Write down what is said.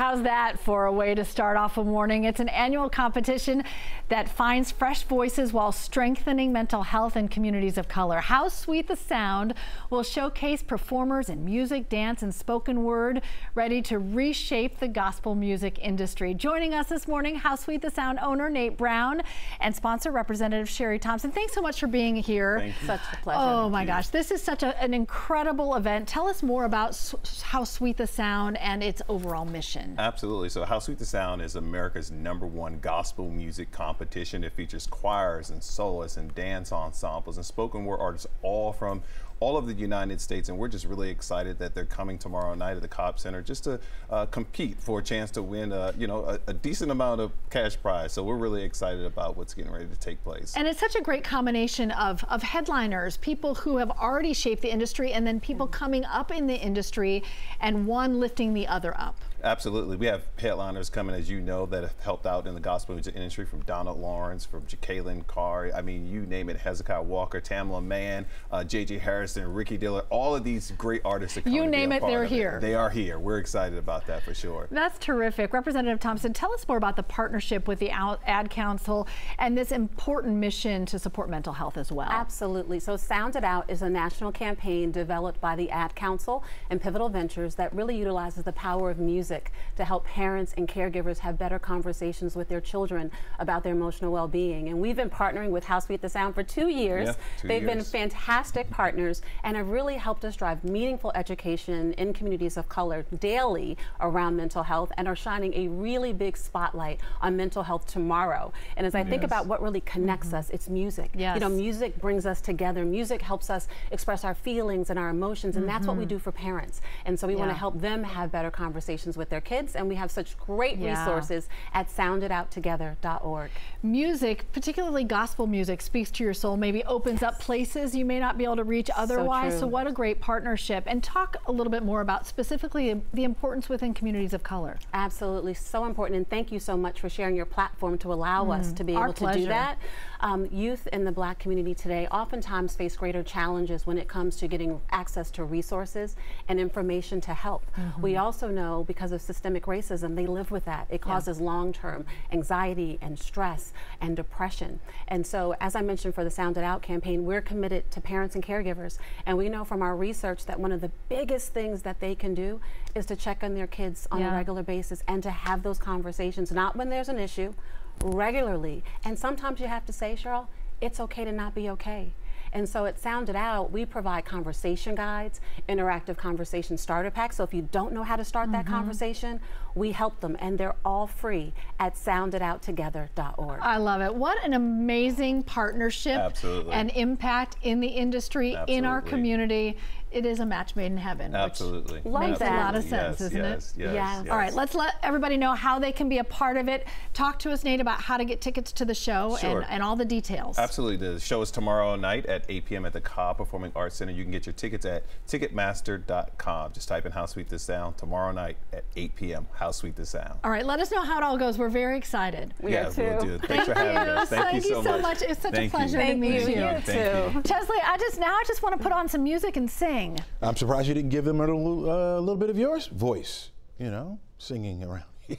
How's that for a way to start off a morning? It's an annual competition that finds fresh voices while strengthening mental health in communities of color. How Sweet the Sound will showcase performers in music, dance, and spoken word ready to reshape the gospel music industry. Joining us this morning, How Sweet the Sound owner Nate Brown and sponsor Representative Sherry Thompson. Thanks so much for being here. Such a pleasure. Oh my gosh, this is such a, an incredible event. Tell us more about How Sweet the Sound and its overall mission. Absolutely. So, How Sweet the Sound is America's number one gospel music competition. It features choirs and soloists and dance ensembles and spoken word artists all from all of the United States, and we're just really excited that they're coming tomorrow night at the Cobb Center just to uh, compete for a chance to win, uh, you know, a, a, decent amount of cash prize. So we're really excited about what's getting ready to take place. And it's such a great combination of, of headliners, people who have already shaped the industry, and then people coming up in the industry, and one lifting the other up. Absolutely. We have headliners coming, as you know, that have helped out in the gospel music industry from Donald Lawrence, from Jekalyn Carr. I mean, you name it, Hezekiah Walker, Tamela Mann, uh, J.J. Hairston, Ricky Dillard, all of these great artists are You name it, they're here. It. They are here. We're excited about that for sure. That's terrific. Representative Thompson, tell us more about the partnership with the Ad Council and this important mission to support mental health as well. Absolutely. So Sound It Out is a national campaign developed by the Ad Council and Pivotal Ventures that really utilizes the power of music music to help parents and caregivers have better conversations with their children about their emotional well-being. And we've been partnering with How Sweet the Sound for two years. Yeah, two They've years. been fantastic partners and have really helped us drive meaningful education in communities of color daily around mental health and are shining a really big spotlight on mental health tomorrow. And as I yes. think about what really connects mm -hmm. us, it's music. Yes. You know, music brings us together. Music helps us express our feelings and our emotions, and mm -hmm. that's what we mm-hmm. do for parents. And so we yeah. want to help them have better conversations with their kids, and we have such great yeah. resources at sounditouttogether.org. Music, particularly gospel music, speaks to your soul, maybe opens yes. up places you may not be able to reach otherwise. So, so, what a great partnership. And talk a little bit more about specifically the importance within communities of color. Absolutely, so important. And thank you so much for sharing your platform to allow mm, us to be able pleasure. to do that. Um, youth in the black community today oftentimes face greater challenges when it comes to getting access to resources and information to help. Mm -hmm. We also know because of systemic racism, they live with that. It causes yeah. long-term anxiety and stress and depression. And so, as I mentioned for the Sound It Out campaign, we're committed to parents and caregivers. And we know from our research that one of the biggest things that they can do is to check on their kids on yeah. a regular basis and to have those conversations, not when there's an issue, regularly. And sometimes you have to say, Cheryl, it's okay to not be okay. And so it Sound It Out, we provide conversation guides, interactive conversation starter packs. So if you don't know how to start mm -hmm. that mm-hmm. conversation, we help them and they're all free at sounditouttogether.org. I love it. What an amazing partnership Absolutely. and impact in the industry, Absolutely. in our community. It is a match made in heaven. Absolutely. Makes that. a lot of sense, yes, isn't yes, it? Yes, yes, Yes. All right, let's let everybody know how they can be a part of it. Talk to us, Nate, about how to get tickets to the show sure. and, and all the details. Absolutely. The show is tomorrow night at 8 p.m. at the Cobb Performing Arts Center. You can get your tickets at ticketmaster.com. Just type in How Sweet This Sound tomorrow night at 8 p.m. How Sweet This Sound. All right, let us know how it all goes. We're very excited. We yeah, are too. We'll do. Thanks for having us. Thank, Thank you so, so much. much. It's such Thank a pleasure you. to meet you. you. You too. Chesley, I just now I just want to put on some music and sing. I'm surprised you didn't give them a little, uh, little bit of yours voice, you know, singing around.